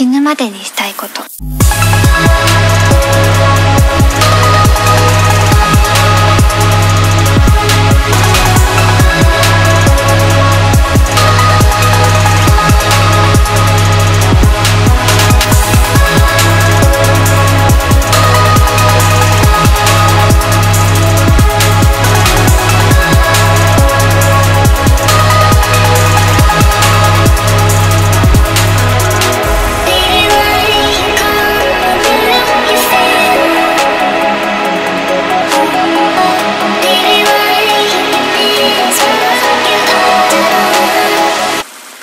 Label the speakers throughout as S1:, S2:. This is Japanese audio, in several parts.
S1: 死ぬまでにしたいこと。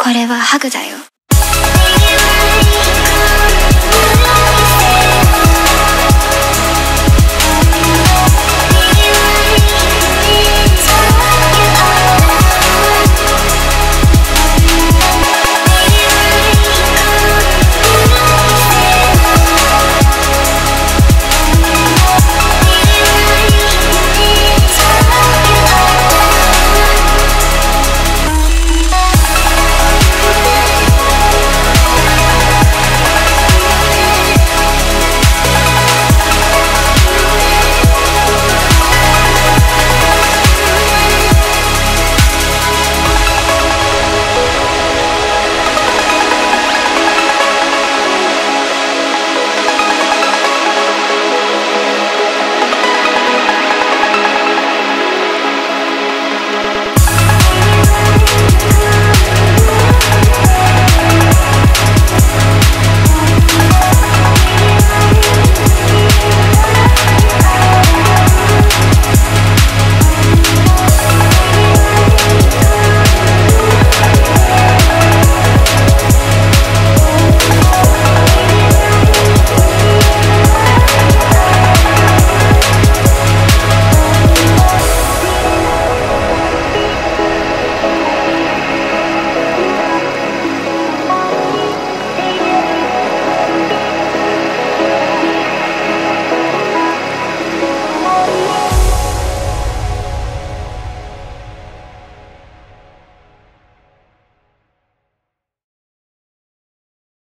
S1: これはハグだよ。